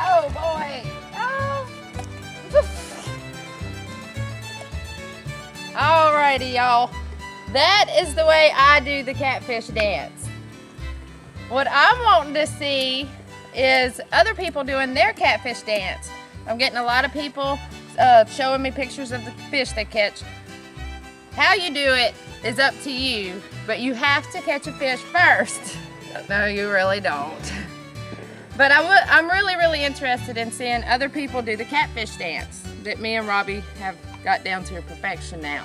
Oh boy. Oh. Alrighty, y'all. That is the way I do the catfish dance. What I'm wanting to see is other people doing their catfish dance. I'm getting a lot of people uh, showing me pictures of the fish they catch. How you do it is up to you, but you have to catch a fish first. No, you really don't. But I'm, I'm really, really interested in seeing other people do the catfish dance that me and Robbie have got down to your perfection now.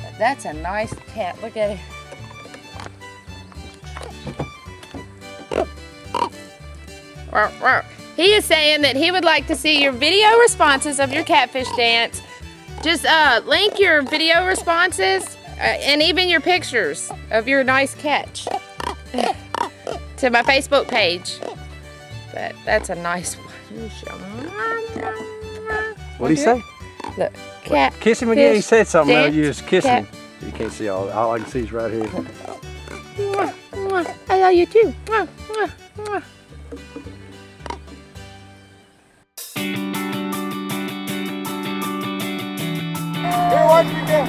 But that's a nice cat. Look at it. He is saying that he would like to see your video responses of your catfish dance. Just uh, link your video responses uh, and even your pictures of your nice catch to my Facebook page. But that's a nice one. What do you say? Look, cat. Kiss him again. He said something. No, dance, you just kiss cat. him. You can't see all. All I can see is right here. Mwah, mwah. I love you too. Here, watch me go.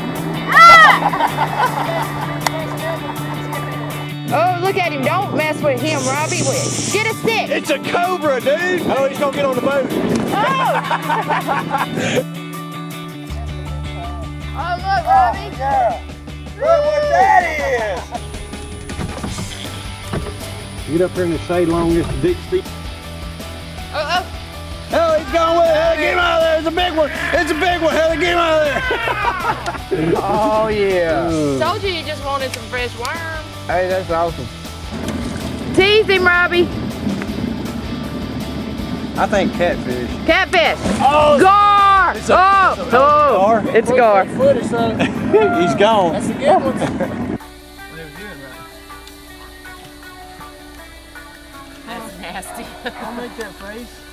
Oh, look at him. Don't mess with him, Robbie. Wait, Get a stick. It's a cobra, dude. Oh, he's gonna get on the boat. Oh, Oh, look, oh, Robbie. Yeah. Look what that is. Get up here in the shade along this deep steep. Oh, oh. Oh, he's going with it. Hell, get him out of there. It's a big one. It's a big one. Hell, get him out of there. Oh yeah. Told you you just wanted some fresh worms. Hey, that's awesome. Tease him, Robbie. I think catfish. Catfish. Oh. Gar. oh, oh. gar. It's gar. Footy, son. he's gone. That's a good one. That's nasty. I'll make that face.